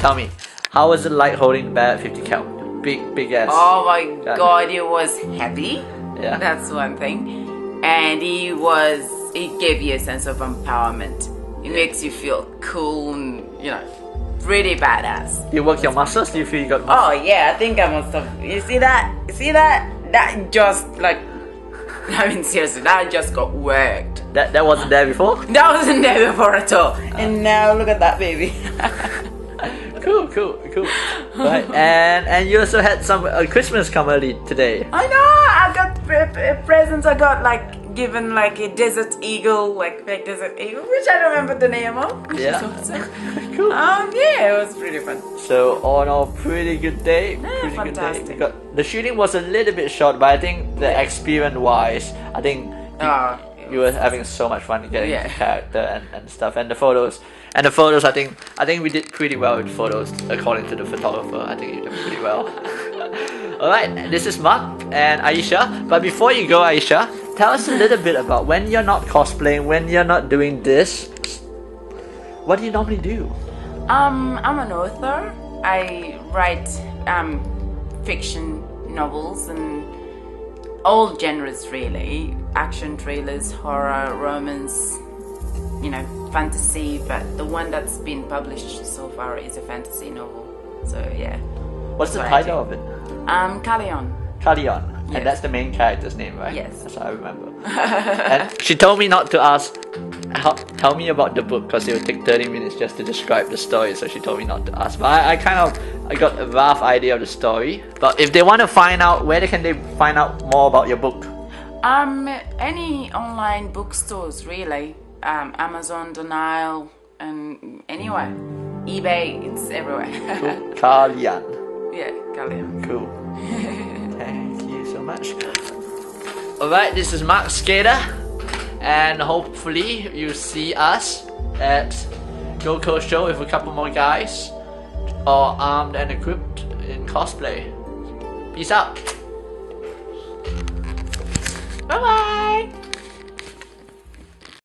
Tell me, how was it like holding Barrett 50 cal? Big, big ass. Oh my Yeah. god, it was heavy. Yeah. That's one thing. And he was, it gave you a sense of empowerment. It makes you feel cool and, you know, pretty badass. You work your muscles? Do you feel you got Oh yeah, I think I must have. You see that? You see that? That just like, I mean seriously, that just got worked. That, that wasn't there before? That wasn't there before at all. And now look at that baby. Cool, cool, right, and and you also had some uh, Christmas come early today. I know. I got pre- pre- presents. I got like given like a desert eagle, like fake desert eagle, which I don't remember the name of. Yeah. awesome. Cool. Um, yeah, it was pretty fun. So on all, pretty good day. Yeah, pretty good day. Got, the shooting was a little bit short, but I think the Yeah. experience wise, I think Oh, you were having so much fun getting Yeah. into character and, and stuff. And the photos and the photos i think i think we did pretty well with photos according to the photographer. I think you did pretty well. All right this is mark and Aicha. But before you go Aicha tell us a little bit about when you're not cosplaying when you're not doing this. What do you normally do? Um, I'm an author. I write um, fiction novels and all genres really action thrillers, horror, romance, you know, fantasy. But the one that's been published so far is a fantasy novel. So yeah. what's the what title of it Um, Callion. Kallion. Yes. And that's the main character's name, right? Yes. That's what I remember. and she told me not to ask, "How- tell me about the book, because it would take 30 minutes just to describe the story, so she told me not to ask. But I, I kind of, I got a rough idea of the story. But if they want to find out, where can they find out more about your book? Um, any online bookstores really. Um, Amazon, Denial, and anywhere. eBay, it's everywhere. Kallian. yeah, Callion. Cool. Thank you so much. Alright, this is Mark Skater, and hopefully you see us at Gold Show with a couple more guys, all armed and equipped in cosplay. Peace out. Bye bye.